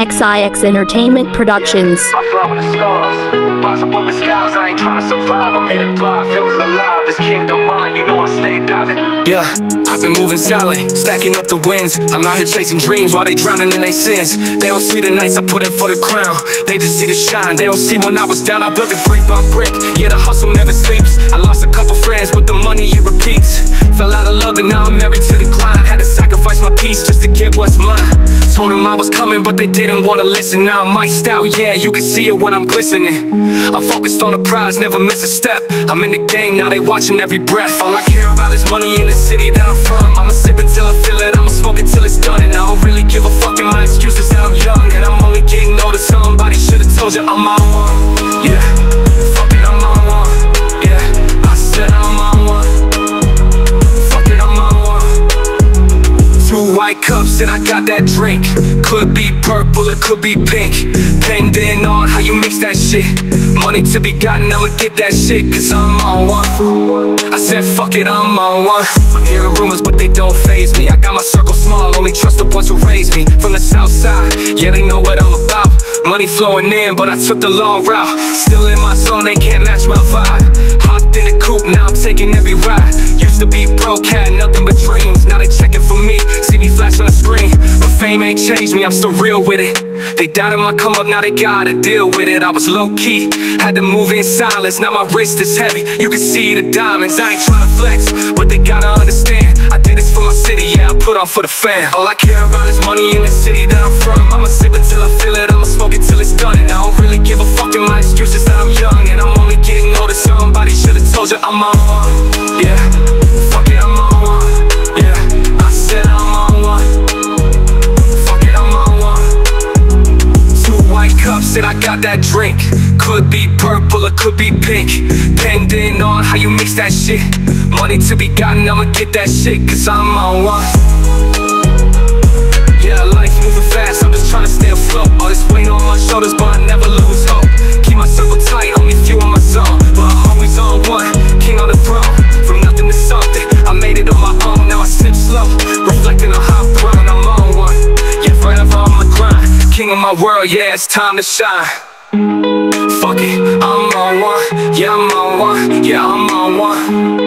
XIX Entertainment Productions. I fly with the stars. Possible with skies, I ain't trying to survive. I'm in it fly, feeling alive. This kingdom mine, you know I stay diving. Yeah, I've been moving solid, stacking up the wins. I'm out here chasing dreams while they drowning in their sins. They don't see the nights I put in for the crown. They just see the shine. They don't see when I was down, I built it brick by brick. Yeah, the hustle never sleeps. I lost a couple friends, but the money it repeats. Fell out of love and now I'm married to the grind. Had to sacrifice my peace just to get what's mine. Told them I was coming, but they didn't wanna listen. Now I'm iced out, yeah, you can see it when I'm glistening. I'm focused on the prize, never miss a step. I'm in the game, now they watching every breath. All I care about is money in the city that I'm from. I'ma white cups and I got that drink. Could be purple, it could be pink. Depending on how you mix that shit. Money to be gotten, I'ma get that shit Cause I'm on one. I said fuck it, I'm on one. I'm hearing rumors but they don't phase me. I got my circle small, only trust the ones who raised me. From the south side, yeah they know what I'm about. Money flowing in but I took the long route. Still in my zone, they can't match my vibe ain't changed me, I'm still real with it. They doubted my come up, now they gotta deal with it. I was low key, had to move in silence. Now my wrist is heavy, you can see the diamonds. I ain't tryna flex, but they gotta understand. I did this for my city, yeah, I put on for the fam. All I care about is money in the city that I'm from. I'ma sip it till I feel it, I'ma smoke it till it's done. And that drink. Could be purple or could be pink. Depending on how you mix that shit. Money to be gotten, I'ma get that shit Cause I'm on one. Yeah, life moving fast, I'm just trying to stay afloat. All this weight on my shoulders, but I never lose hope. Keep my circle tight, only few in my zone. But I'm always on one, king on the throne. From nothing to something, I made it on my own. Now I sip slow, reflecting on how proud I'm on one. Yeah, forever on the grind King of my world, yeah, it's time to shine Fuck it, I'm on one, yeah, I'm on one, yeah, I'm on one